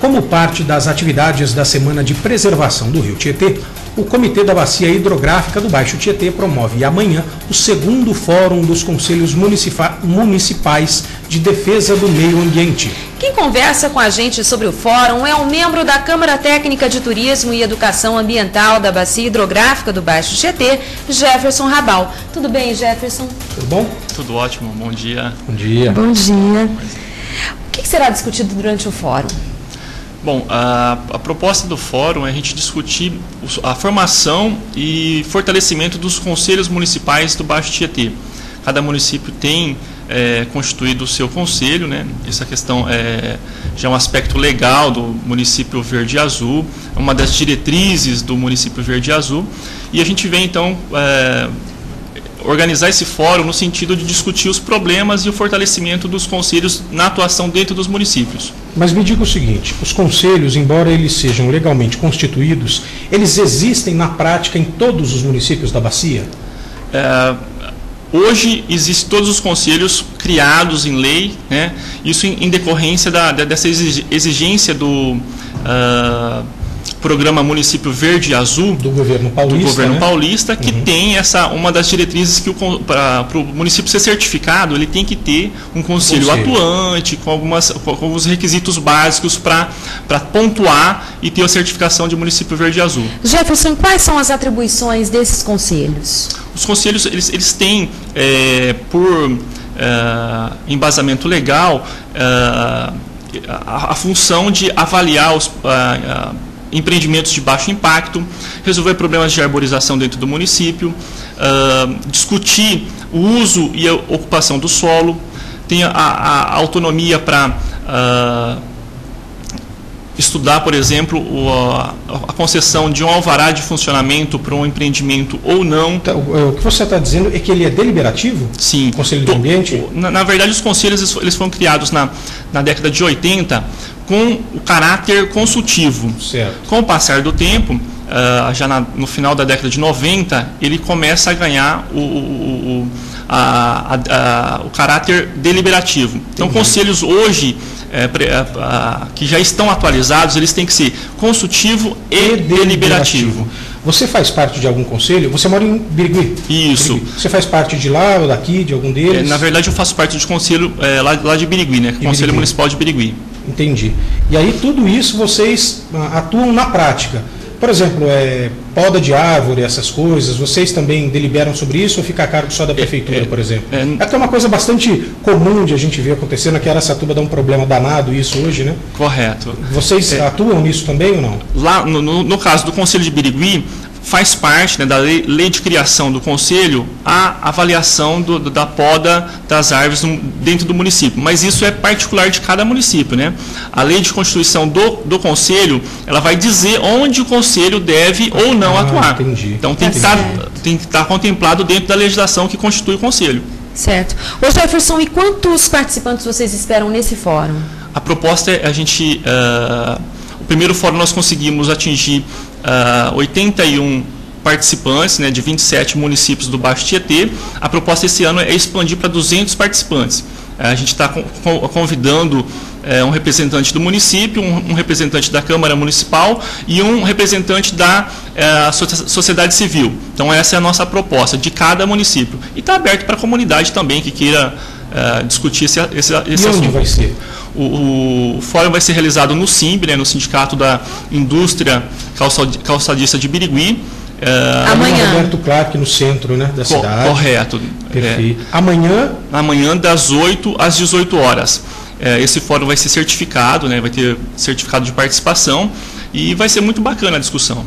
Como parte das atividades da Semana de Preservação do Rio Tietê, o Comitê da Bacia Hidrográfica do Baixo Tietê promove amanhã o segundo Fórum dos Conselhos Municipais de Defesa do Meio Ambiente. Quem conversa com a gente sobre o fórum é um membro da Câmara Técnica de Turismo e Educação Ambiental da Bacia Hidrográfica do Baixo Tietê, Jefferson Rabal. Tudo bem, Jefferson? Tudo bom? Tudo ótimo, bom dia. Bom dia. Bom dia. O que será discutido durante o fórum? Bom, a, a, proposta do fórum é a gente discutir a formação e fortalecimento dos conselhos municipais do Baixo Tietê. Cada município tem é, constituído o seu conselho, né? essa questão é, já é um aspecto legal do município verde azul, é uma das diretrizes do município verde azul, e a gente vem então é, organizar esse fórum no sentido de discutir os problemas e o fortalecimento dos conselhos na atuação dentro dos municípios. Mas me diga o seguinte: os conselhos, embora eles sejam legalmente constituídos, eles existem na prática em todos os municípios da bacia? É, hoje existem todos os conselhos criados em lei, né? isso em, em decorrência da, dessa exigência do. Uh, programa Município Verde e Azul do governo paulista, do governo né? paulista que uhum. tem essa uma das diretrizes que para o município ser certificado ele tem que ter um conselho, conselho. atuante com algumas com alguns requisitos básicos para para pontuar e ter a certificação de município Verde e Azul. Jefferson, quais são as atribuições desses conselhos? Os conselhos eles, eles têm é, por é, embasamento legal é, a, a, função de avaliar os empreendimentos de baixo impacto, resolver problemas de arborização dentro do município, uh, discutir o uso e a ocupação do solo, tem a, a autonomia para uh, estudar, por exemplo, a, concessão de um alvará de funcionamento para um empreendimento ou não. Então, o que você está dizendo é que ele é deliberativo? Sim. O Conselho do Ambiente? Na, na, verdade, os conselhos eles foram criados na, na década de 80 com o caráter consultivo. Certo. Com o passar do tempo, uh, já na, no final da década de 90, ele começa a ganhar o, o, o, a, a, o caráter deliberativo. Então, conselhos hoje é, que já estão atualizados, eles têm que ser consultivo e, e deliberativo. deliberativo. Você faz parte de algum conselho? Você mora em Birigui? Isso. Birigui. Você faz parte de lá ou daqui, de algum deles? É, na verdade, eu faço parte do conselho é, lá, lá, de Birigui, né? De conselho Birigui. Municipal de Birigui. Entendi. E aí tudo isso vocês ah, atuam na prática. Por exemplo, é, poda de árvore, essas coisas, vocês também deliberam sobre isso ou fica a cargo só da é, prefeitura, é, por exemplo? É, é que é uma coisa bastante comum de a gente ver acontecendo, que a Aracatuba dá um problema danado isso hoje, né? Correto. Vocês é, atuam nisso também ou não? Lá, no, no caso do Conselho de Birigui, faz parte né, da lei, lei, de criação do Conselho a avaliação do, da poda das árvores dentro do município. Mas isso é particular de cada município. Né? A lei de constituição do, do Conselho ela vai dizer onde o Conselho deve ou não ah, atuar. Entendi. Então tem que, estar, tá, tem que estar tá contemplado dentro da legislação que constitui o Conselho. Certo. Ô Jefferson, e quantos participantes vocês esperam nesse fórum? A proposta é a gente. Uh, o primeiro fórum nós conseguimos atingir uh, ah, 81 participantes, né, de 27 municípios do Baixo Tietê. A proposta esse ano é expandir para 200 participantes. A gente está convidando é, um representante do município, um, um, representante da Câmara Municipal e um representante da é, sociedade civil. Então essa é a nossa proposta de cada município. E está aberto para a comunidade também que queira é, discutir esse, esse, esse e onde vai ser? O, o, fórum vai ser realizado no SIMB, né, no Sindicato da Indústria Calçadista de Birigui. É, Amanhã. Roberto Clark, no centro né, da cidade. Correto. Perfeito. É, Amanhã? Amanhã, das 8 às 18 horas. É, esse fórum vai ser certificado, né, vai ter certificado de participação e vai ser muito bacana a discussão.